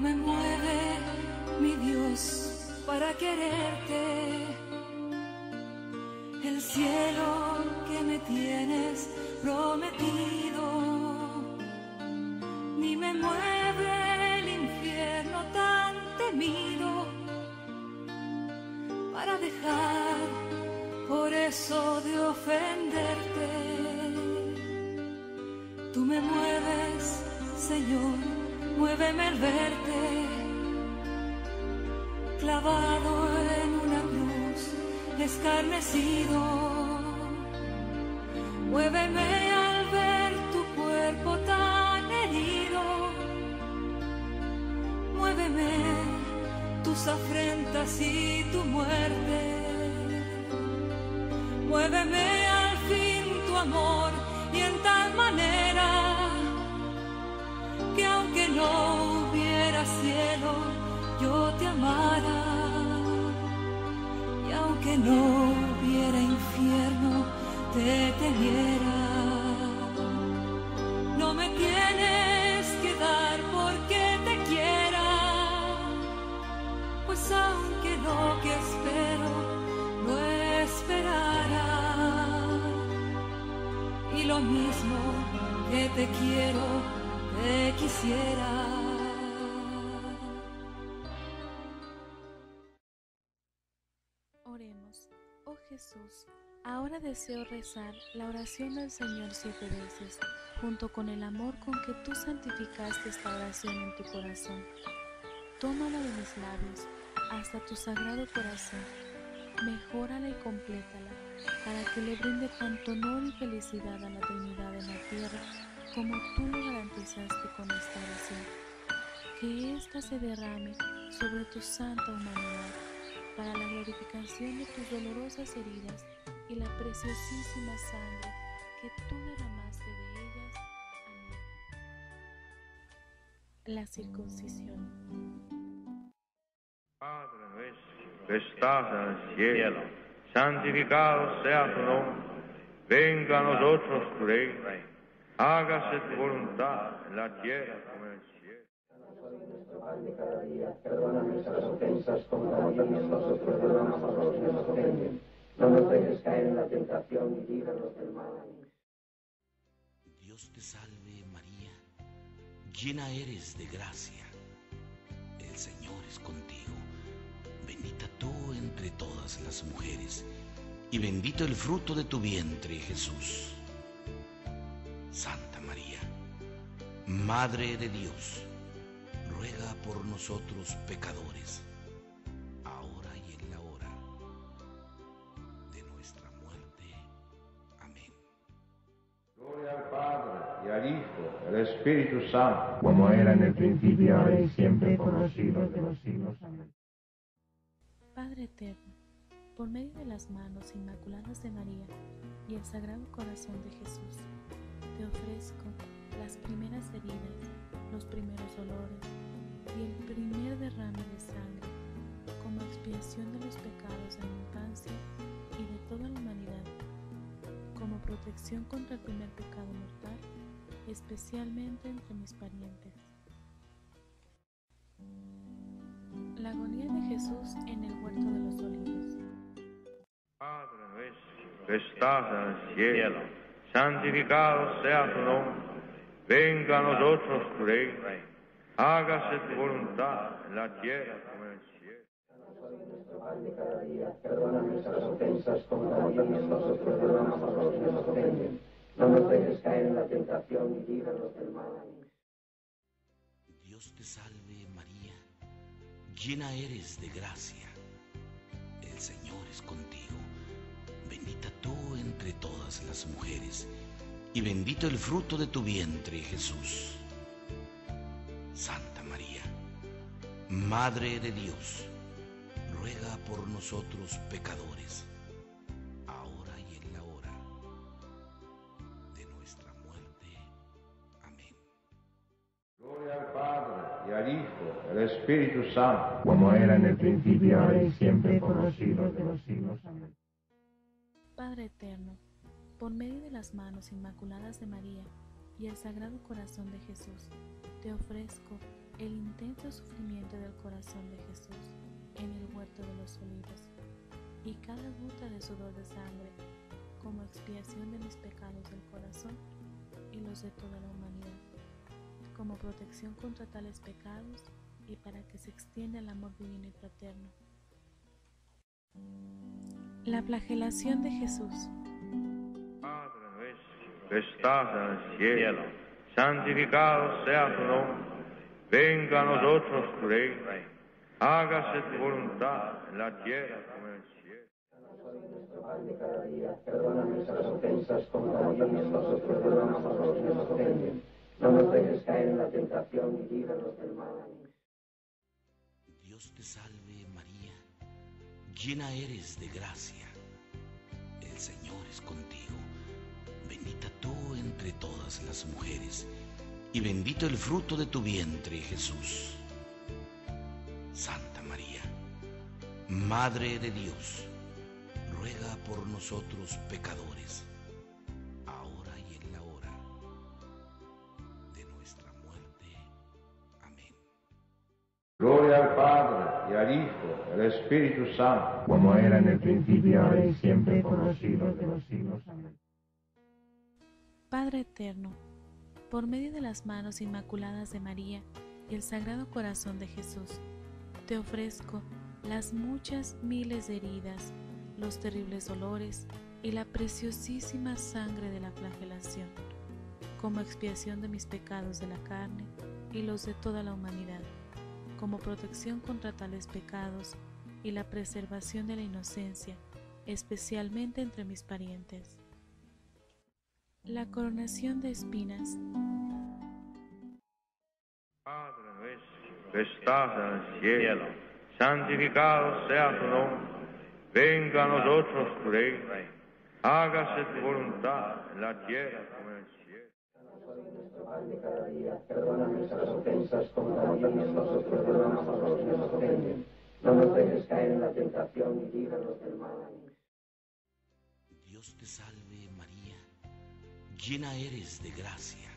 Me mueve mi Dios para quererte. El cielo que me tienes prometido. Ni me mueve el infierno tan temido para dejar por eso de ofenderte. Tú me mueves, Señor, el verte clavado en una cruz, escarnecido. Muéveme al ver tu cuerpo tan herido. Muéveme tus afrentas y tu muerte. Muéveme al fin tu amor y en tal manera yo te amara. Y aunque no hubiera infierno, te temiera. Deseo rezar la oración del Señor siete veces, junto con el amor con que tú santificaste esta oración en tu corazón. Tómala de mis labios hasta tu sagrado corazón, mejórala y complétala, para que le brinde tanto honor y felicidad a la Trinidad en la tierra, como tú lo garantizaste con esta oración. Que ésta se derrame sobre tu santa humanidad para la glorificación de tus dolorosas heridas y la preciosísima sangre que tú derramaste de ellas. Amén. La circuncisión. Padre nuestro que estás en el cielo, santificado sea tu nombre. Venga a nosotros tu reino. Hágase tu voluntad en la tierra como en el cielo. pan de cada día, perdona nuestras ofensas como también nosotros perdonamos a los que nos ofenden. No nos dejes caer en la tentación y líbranos del mal. Dios te salve María, llena eres de gracia. El Señor es contigo. Bendita tú entre todas las mujeres, y bendito el fruto de tu vientre, Jesús. Santa María, Madre de Dios, ruega por nosotros pecadores, y al Hijo al Espíritu Santo. Como era en el principio, ahora y siempre, por los siglos de los siglos. Amén. Padre eterno, por medio de las manos inmaculadas de María y el Sagrado Corazón de Jesús, te ofrezco las primeras heridas, los primeros dolores y el primer derrame de sangre como expiación de los pecados de mi infancia y de toda la humanidad, como protección contra el primer pecado mortal, especialmente entre mis parientes. La agonía de Jesús en el huerto de los olivos. Padre nuestro que estás en el cielo, santificado sea tu nombre. Venga a nosotros tu reino. Hágase tu voluntad en la tierra como en el cielo. Nuestro pan de cada día, perdona nuestras ofensas como también nosotros perdonamos a los que nos ofenden. No nos dejes caer en la tentación y líbranos del mal. Amén. Dios te salve María, llena eres de gracia. El Señor es contigo. Bendita tú entre todas las mujeres, y bendito el fruto de tu vientre, Jesús. Santa María, Madre de Dios, ruega por nosotros pecadores, Espíritu Santo. Como era en el principio, ahora y siempre, por los siglos de los siglos. Amén. Padre eterno, por medio de las manos inmaculadas de María y el Sagrado Corazón de Jesús, te ofrezco el intenso sufrimiento del corazón de Jesús en el huerto de los olivos y cada gota de sudor de sangre como expiación de mis pecados del corazón y los de toda la humanidad, como protección contra tales pecados y para que se extienda el amor divino y fraterno. La flagelación de Jesús. Padre nuestro que estás en el cielo, santificado sea tu nombre, venga a nosotros tu reino, hágase tu voluntad en la tierra como en el cielo. nuestro pan de cada día, perdona nuestras ofensas como también nosotros perdonamos a los que nos ofenden. No nos dejes caer en la tentación y líbranos del mal. Dios te salve María, llena eres de gracia. El Señor es contigo, bendita tú entre todas las mujeres, y bendito el fruto de tu vientre Jesús. Santa María, Madre de Dios, ruega por nosotros pecadores, Al Espíritu Santo. como era en el principio, ahora y siempre, por los siglos de los siglos. Padre eterno, por medio de las manos inmaculadas de María y el Sagrado Corazón de Jesús, te ofrezco las muchas miles de heridas, los terribles dolores y la preciosísima sangre de la flagelación, como expiación de mis pecados de la carne y los de toda la humanidad, como protección contra tales pecados y la preservación de la inocencia, especialmente entre mis parientes. La coronación de espinas. Padre nuestro que estás en el cielo, santificado sea tu nombre, venga a nosotros tu reino, hágase tu voluntad en la tierra como en el cielo. De cada día, perdona nuestras ofensas como también nosotros perdonamos a los que nos ofenden. No nos dejes caer en la tentación y líbranos del mal. Dios te salve María, llena eres de gracia.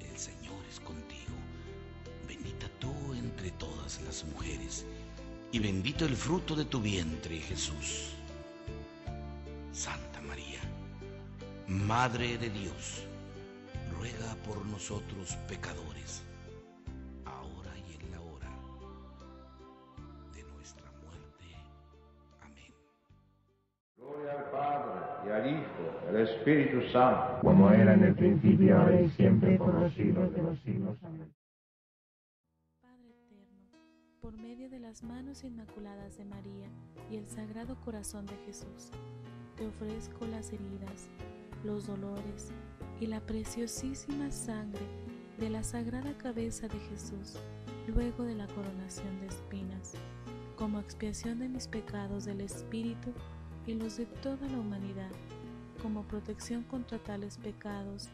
El Señor es contigo, bendita tú entre todas las mujeres, y bendito el fruto de tu vientre Jesús. Santa María, Madre de Dios, ruega por nosotros pecadores, ahora y en la hora de nuestra muerte. Amén. Gloria al Padre, y al Hijo, y al Espíritu Santo. como era en el principio, ahora y siempre, por los siglos de los siglos. Amén. Padre eterno, por medio de las manos inmaculadas de María y el Sagrado Corazón de Jesús, te ofrezco las heridas, los dolores y la preciosísima sangre de la sagrada cabeza de Jesús, luego de la coronación de espinas, como expiación de mis pecados del Espíritu y los de toda la humanidad, como protección contra tales pecados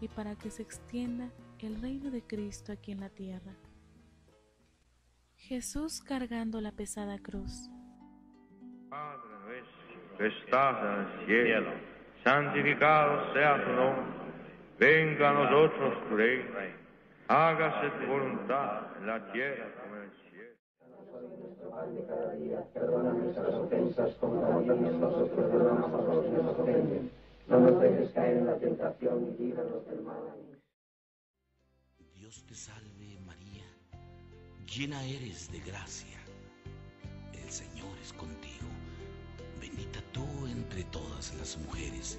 y para que se extienda el reino de Cristo aquí en la tierra. Jesús cargando la pesada cruz. Padre nuestro que estás en el cielo, santificado sea tu nombre, venga a nosotros tu reino, hágase tu voluntad en la tierra como en el cielo. No nos dejes caer en la tentación y líbranos del mal. Dios te salve María, llena eres de gracia. El Señor es contigo, bendita tú entre todas las mujeres,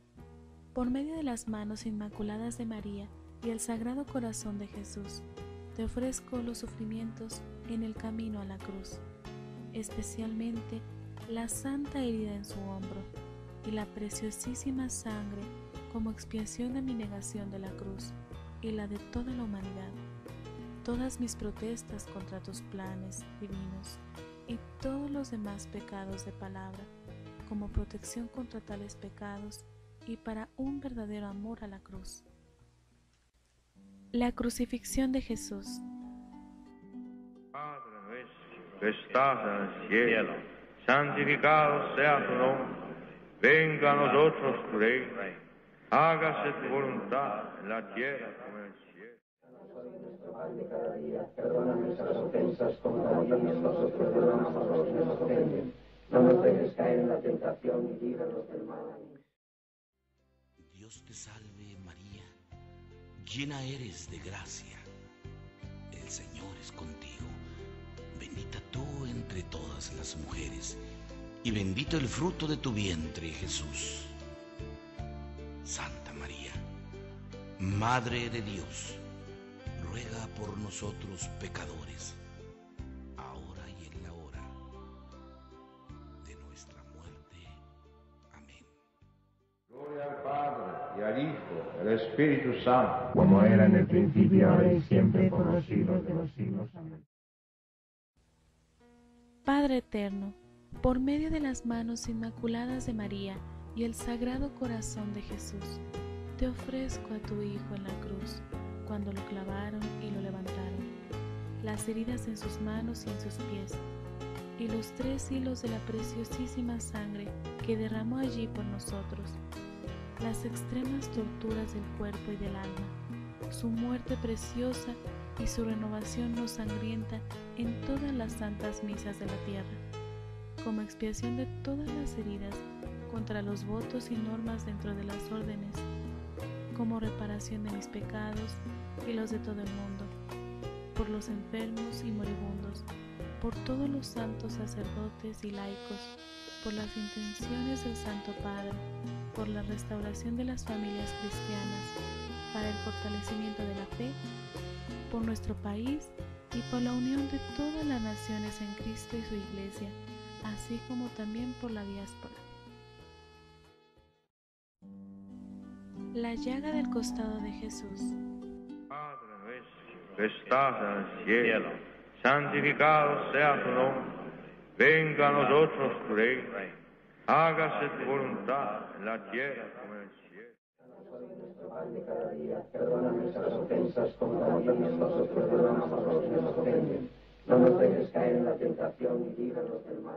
por medio de las manos inmaculadas de María y el Sagrado Corazón de Jesús, te ofrezco los sufrimientos en el camino a la cruz, especialmente la santa herida en su hombro y la preciosísima sangre como expiación de mi negación de la cruz y la de toda la humanidad, todas mis protestas contra tus planes divinos y todos los demás pecados de palabra, como protección contra tales pecados y para un verdadero amor a la cruz. La crucifixión de Jesús. Padre nuestro que estás en el cielo, santificado sea tu nombre, venga a nosotros tu reino, hágase tu voluntad en la tierra como en el cielo. nuestro pan de cada día, perdona nuestras ofensas como también nosotros perdonamos a los que nos ofenden. No nos dejes caer en la tentación y líbranos del mal. Dios te salve María, llena eres de gracia. El Señor es contigo. Bendita tú entre todas las mujeres, y bendito el fruto de tu vientre, Jesús. Santa María, Madre de Dios, ruega por nosotros pecadores, y al Hijo, y al Espíritu Santo. como era en el principio, ahora y siempre, por los siglos de los siglos. Amén. Padre eterno, por medio de las manos inmaculadas de María y el sagrado corazón de Jesús, te ofrezco a tu Hijo en la cruz, cuando lo clavaron y lo levantaron, las heridas en sus manos y en sus pies, y los tres hilos de la preciosísima sangre que derramó allí por nosotros, las extremas torturas del cuerpo y del alma, su muerte preciosa y su renovación no sangrienta en todas las santas misas de la tierra, como expiación de todas las heridas contra los votos y normas dentro de las órdenes, como reparación de mis pecados y los de todo el mundo, por los enfermos y moribundos, por todos los santos sacerdotes y laicos, por las intenciones del Santo Padre, por la restauración de las familias cristianas, para el fortalecimiento de la fe, por nuestro país y por la unión de todas las naciones en Cristo y su Iglesia, así como también por la diáspora. La llaga del costado de Jesús. Padre nuestro que estás en el cielo, santificado sea tu nombre, venga a nosotros tu reino, hágase tu voluntad en la tierra como en el cielo. Nuestro pan de cada día, perdona nuestras ofensas como también nosotros perdonamos a los que nos ofenden. No nos dejes caer en la tentación y líbranos del mal.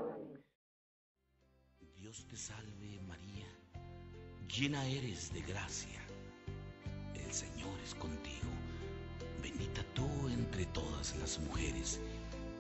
Dios te salve María, llena eres de gracia. El Señor es contigo. Bendita tú entre todas las mujeres,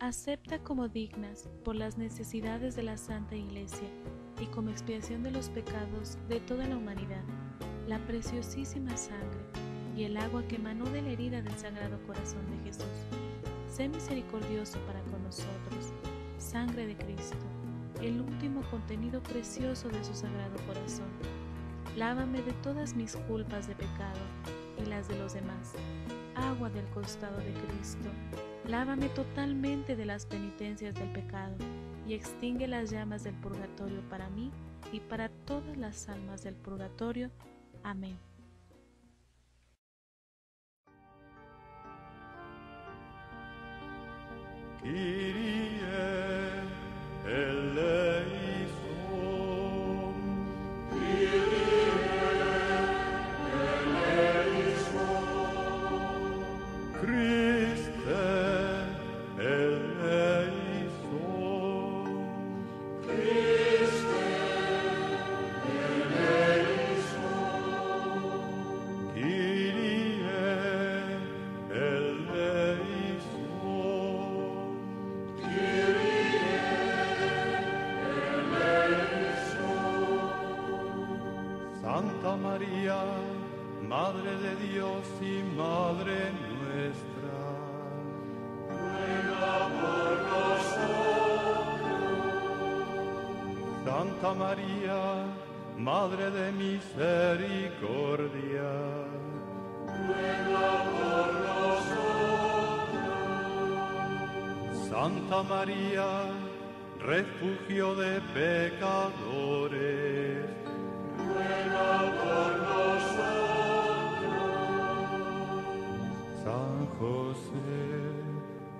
acepta como dignas por las necesidades de la Santa Iglesia y como expiación de los pecados de toda la humanidad, la preciosísima sangre y el agua que emanó de la herida del Sagrado Corazón de Jesús. Sé misericordioso para con nosotros, sangre de Cristo, el último contenido precioso de su Sagrado Corazón. Lávame de todas mis culpas de pecado y las de los demás. Agua del costado de Cristo, lávame totalmente de las penitencias del pecado y extingue las llamas del purgatorio para mí y para todas las almas del purgatorio. Amén. Misericordia. Ruega por nosotros. Santa María, refugio de pecadores. Ruega por nosotros. San José,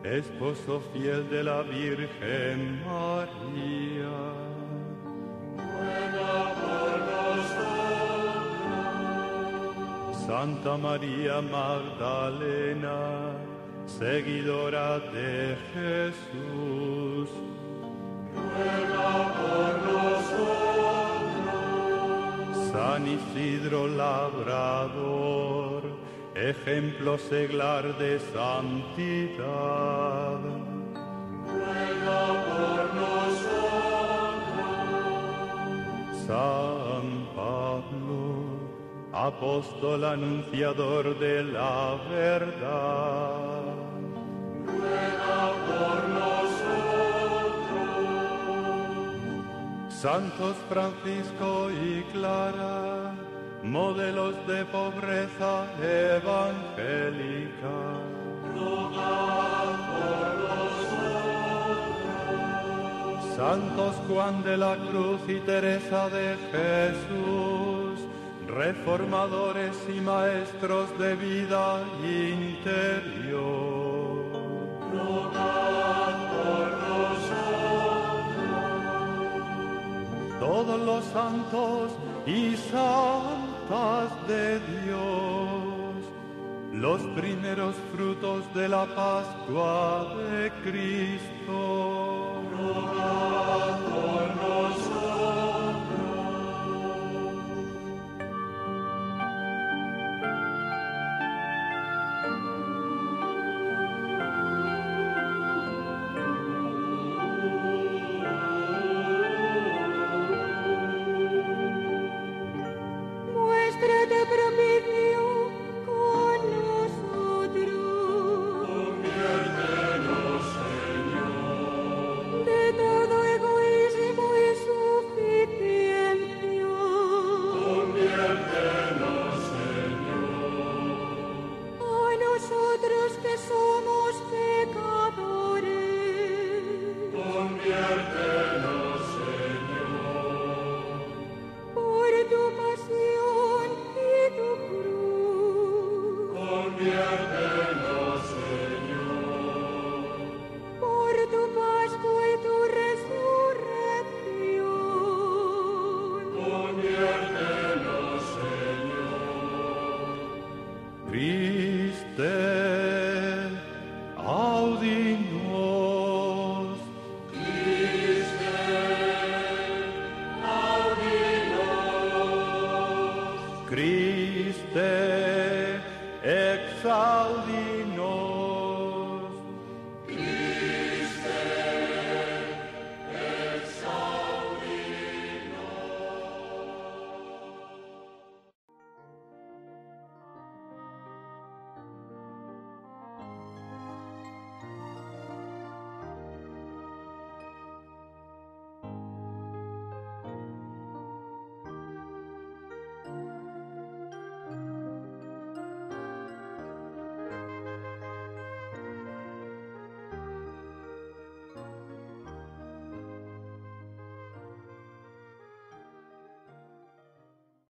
esposo fiel de la Virgen María. Santa María Magdalena, seguidora de Jesús. Ruega por nosotros. San Isidro Labrador, ejemplo seglar de santidad. Ruega por nosotros. San apóstol anunciador de la verdad. Ruega por nosotros. Santos Francisco y Clara, modelos de pobreza evangélica. Rogad por nosotros. Santos Juan de la Cruz y Teresa de Jesús, reformadores y maestros de vida interior. Por nosotros. Todos los santos y santas de Dios, los primeros frutos de la Pascua de Cristo.